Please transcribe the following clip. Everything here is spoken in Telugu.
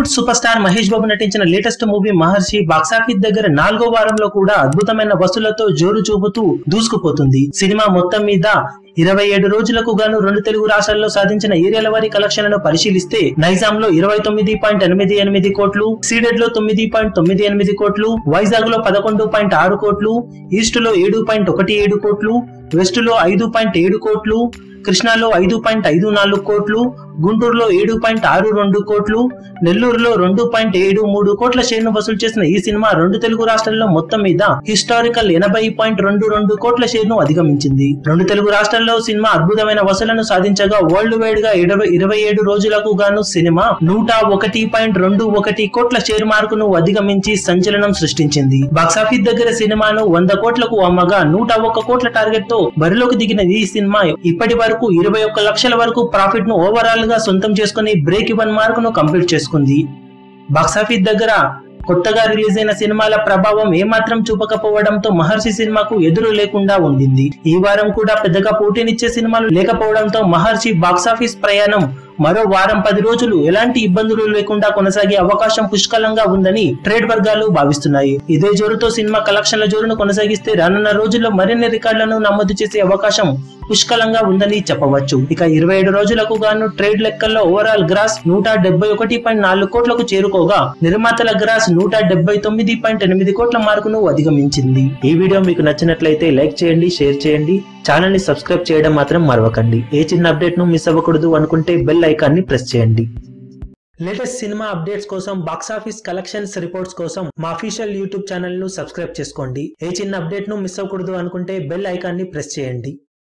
బాలీవుడ్ సూపర్ స్టార్ మహేష్ బాబు నటించిన లేటెస్ట్ మూవీ మహర్షి బాక్సాఫీస్ దగ్గర నాలుగో వారంలో కూడా అద్భుతమైన వసూలతో జోరు చూపుతూ దూసుకుపోతుంది. సినిమా మొత్తం మీద ఇరవై ఏడు రోజులకు గాను రెండు తెలుగు రాష్ట్రాల్లో సాధించిన ఏరియాల వారి కలెక్షన్లను పరిశీలిస్తే నైజాం లో ఇరవై తొమ్మిది పాయింట్ ఎనిమిది ఎనిమిది కోట్లు సీడెడ్లో తొమ్మిది పాయింట్ తొమ్మిది ఎనిమిది కోట్లు వైజాగ్లో పదకొండు పాయింట్ ఆరు కోట్లు ఈస్ట్లో ఏడు పాయింట్ ఒకటి ఏడు కోట్లు వెస్ట్లో ఐదు పాయింట్ ఏడు కోట్లు కృష్ణాలో ఐదు పాయింట్ ఐదు నాలుగు కోట్లు గుంటూరులో ఏడు పాయింట్ ఆరు రెండు కోట్లు నెల్లూరులో రెండు పాయింట్ ఏడు మూడు కోట్ల షేర్ను వసూలు చేసిన ఈ సినిమా రెండు తెలుగు రాష్ట్రాల్లో మొత్తం మీద హిస్టారికల్ ఎనభై పాయింట్ రెండు రెండు కోట్ల షేర్ను అధిగమించింది. రెండు తెలుగు రాష్ట్రాల్లో సినిమా అద్భుతమైన వసూలను సాధించగా వరల్డ్ వైడ్గా ఇరవై ఇరవై ఏడు రోజులకు గాను సినిమా నూట ఒకటి పాయింట్ రెండు ఒకటి కోట్ల షేర్ మార్కును అధిగమించి సంచలనం సృష్టించింది. బాక్సాఫీస్ దగ్గర సినిమాను వంద కోట్లకు అమ్మగా నూట ఒక్క కోట్ల టార్గెట్తో బరిలోకి దిగిన ఈ సినిమా ఇప్పటి వరకు ఇరవై ఒక్క లక్షల వరకు ప్రాఫిట్ను ఓవరాల్గా సొంతం చేసుకుని బ్రేక్ ఇవన్ మార్క్ను కంప్లీట్ చేసుకుంది. బాక్సాఫీస్ దగ్గర కొత్తగా రిలీజ్ అయిన సినిమాల ప్రభావం ఏమాత్రం చూపకపోవడంతో మహర్షి సినిమాకు ఎదురు లేకుండా ఉండింది. ఈ వారం కూడా పెద్దగా పోటీనిచ్చే సినిమాలు లేకపోవడంతో మహర్షి బాక్సాఫీస్ ప్రయాణం మరో వారం పది రోజులు ఎలాంటి ఇబ్బందులు లేకుండా కొనసాగే అవకాశం పుష్కలంగా ఉందని ట్రేడ్ వర్గాలు భావిస్తున్నాయి. ఇదే జోరుతో సినిమా కలెక్షన్ల జోరును కొనసాగిస్తే రానున్న రోజుల్లో మరిన్ని రికార్డులను నమోదు చేసే అవకాశం పుష్కలంగా ఉందని చెప్పవచ్చు. ఇక ఇరవై ఏడు రోజులకు గాను ట్రేడ్ లెక్కల్లో ఓవరాల్ గ్రాస్ నూట డెబ్బై ఒకటి పాయింట్ నాలుగు కోట్లకు చేరుకోగా నిర్మాతల గ్రాస్ నూట డెబ్బై తొమ్మిది పాయింట్ ఎనిమిది కోట్ల మార్కును అధిగమించింది. ఈ వీడియో మీకు నచ్చినట్లయితే లైక్ చేయండి షేర్ చేయండి. ఛానల్ని సబ్స్క్రైబ్ చేయడం మాత్రం మరవకండి. ఏ చిన్న అప్డేట్ను మిస్ అవ్వకూడదు అనుకుంటే బెల్ ఐకాన్ని ప్రెస్ చేయండి. లేటెస్ట్ సినిమా అప్డేట్స్ కోసం బాక్సాఫీస్ కలెక్షన్స్ రిపోర్ట్స్ కోసం మా అఫీషియల్ యూట్యూబ్ ఛానల్ను సబ్స్క్రైబ్ చేసుకోండి. ఏ చిన్న అప్డేట్ను మిస్ అవ్వకూడదు అనుకుంటే బెల్ ఐకాన్ని ప్రెస్ చేయండి.